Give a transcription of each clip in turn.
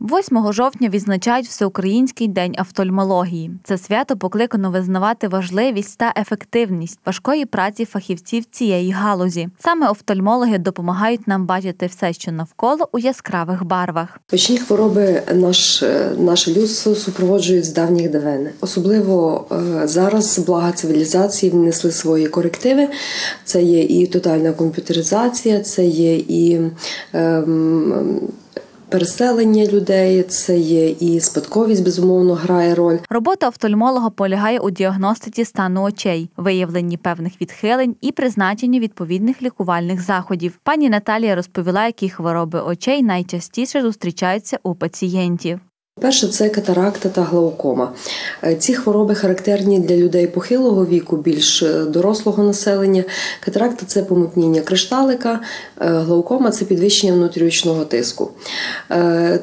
8 жовтня відзначають Всеукраїнський день офтальмології. Це свято покликано визнавати важливість та ефективність важкої праці фахівців цієї галузі. Саме офтальмологи допомагають нам бачити все, що навколо у яскравих барвах. Очні хвороби наш, наше людство супроводжують з давніх давен. Особливо е, зараз блага цивілізації внесли свої корективи. Це є і тотальна комп'ютеризація, це є і. Ем, Переселення людей, це є і спадковість, безумовно, грає роль. Робота офтальмолога полягає у діагностиці стану очей, виявленні певних відхилень і призначенні відповідних лікувальних заходів. Пані Наталія розповіла, які хвороби очей найчастіше зустрічаються у пацієнтів. Перше це катаракта та глаукома. Е, ці хвороби характерні для людей похилого віку, більш е, дорослого населення. Катаракта це помутніння кришталика, е, глаукома це підвищення внутрішнього тиску.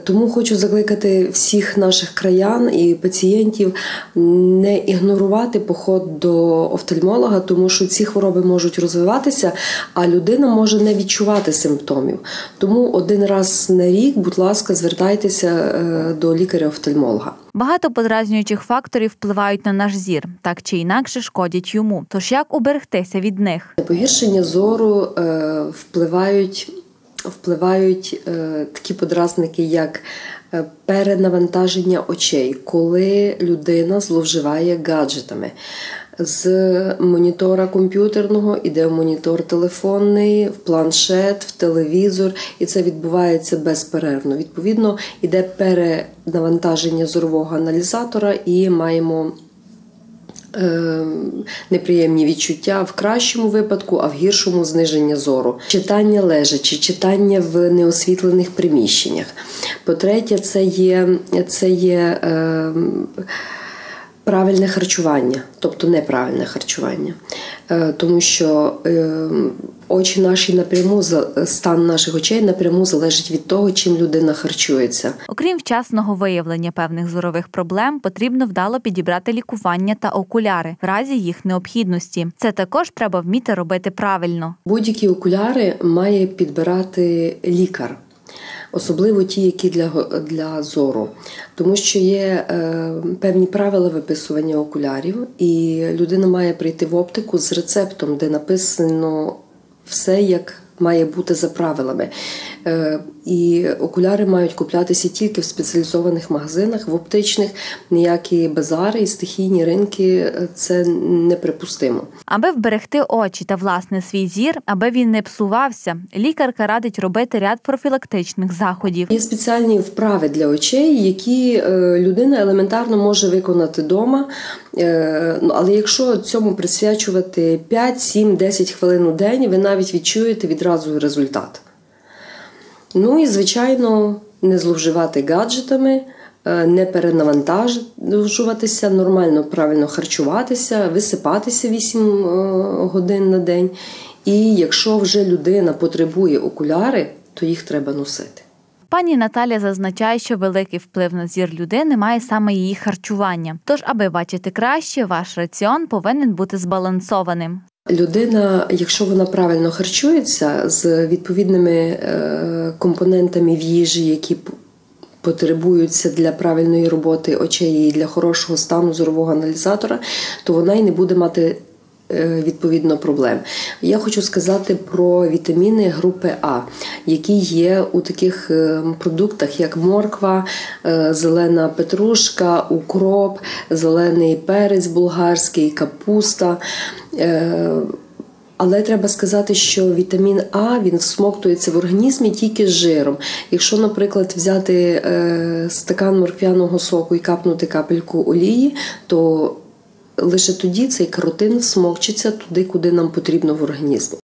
Тому хочу закликати всіх наших краян і пацієнтів не ігнорувати поход до офтальмолога, тому що ці хвороби можуть розвиватися, а людина може не відчувати симптомів. Тому один раз на рік, будь ласка, звертайтеся до лікаря лікаря-офтальмолога. Багато подразнюючих факторів впливають на наш зір, так чи інакше шкодять йому. Тож як уберегтися від них? Погіршення зору е, впливають, впливають е, такі подразники, як Перенавантаження очей, коли людина зловживає гаджетами з монітора комп'ютерного іде в монітор телефонний, в планшет, в телевізор, і це відбувається безперервно. Відповідно, іде перенавантаження зорового аналізатора і маємо. Е, неприємні відчуття в кращому випадку, а в гіршому зниження зору, читання лежачи, читання в неосвітлених приміщеннях. По-третє, це є це є е, правильне харчування, тобто неправильне харчування, е, тому що е, очі наші напряму стан наших очей напряму залежить від того, чим людина харчується. Окрім вчасного виявлення певних зорових проблем, потрібно вдало підібрати лікування та окуляри в разі їх необхідності. Це також треба вміти робити правильно. Будь-які окуляри має підбирати лікар особливо ті, які для для зору, тому що є е, певні правила виписування окулярів, і людина має прийти в оптику з рецептом, де написано все як має бути за правилами. Е, і окуляри мають куплятися тільки в спеціалізованих магазинах, в оптичних, ніякі базари і стихійні ринки е, це неприпустимо. Аби вберегти очі та власне свій зір, аби він не псувався, лікарка радить робити ряд профілактичних заходів. Є спеціальні вправи для очей, які е, людина елементарно може виконати вдома. Ну, але якщо цьому присвячувати 5, 7, 10 хвилин у день, ви навіть відчуєте відразу результат. Ну і, звичайно, не зловживати гаджетами, е, не перенавантажуватися, нормально правильно харчуватися, висипатися 8 е, годин на день. І якщо вже людина потребує окуляри, то їх треба носити. Пані Наталя зазначає, що великий вплив на зір людини має саме її харчування. Тож, аби бачити краще, ваш раціон повинен бути збалансованим. Людина, якщо вона правильно харчується з відповідними е, компонентами в їжі, які потребуються для правильної роботи очей і для хорошого стану зорового аналізатора, то вона й не буде мати Е, відповідно проблем. Я хочу сказати про вітаміни групи А, які є у таких е, продуктах, як морква, зелена петрушка, укроп, зелений перець болгарський, капуста. Але треба сказати, що вітамін А він всмоктується в організмі тільки з жиром. Якщо, наприклад, взяти стакан морквяного соку і капнути капельку олії, то лише тоді цей каротин всмокчиться туди, куди нам потрібно в організмі.